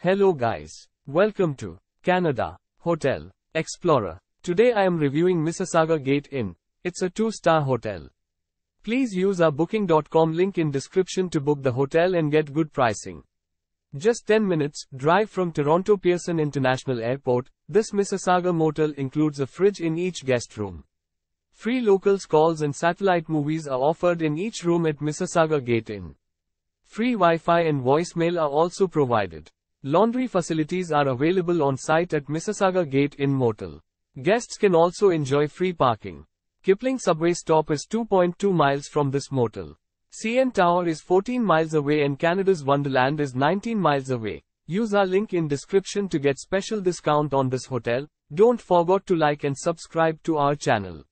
Hello guys. Welcome to Canada Hotel Explorer. Today I am reviewing Mississauga Gate Inn. It's a 2-star hotel. Please use our booking.com link in description to book the hotel and get good pricing. Just 10 minutes drive from Toronto Pearson International Airport, this Mississauga motel includes a fridge in each guest room. Free locals calls and satellite movies are offered in each room at Mississauga Gate Inn. Free Wi-Fi and voicemail are also provided. Laundry facilities are available on site at Mississauga Gate Inn Motel. Guests can also enjoy free parking. Kipling subway stop is 2.2 miles from this motel. CN Tower is 14 miles away and Canada's Wonderland is 19 miles away. Use our link in description to get special discount on this hotel. Don't forget to like and subscribe to our channel.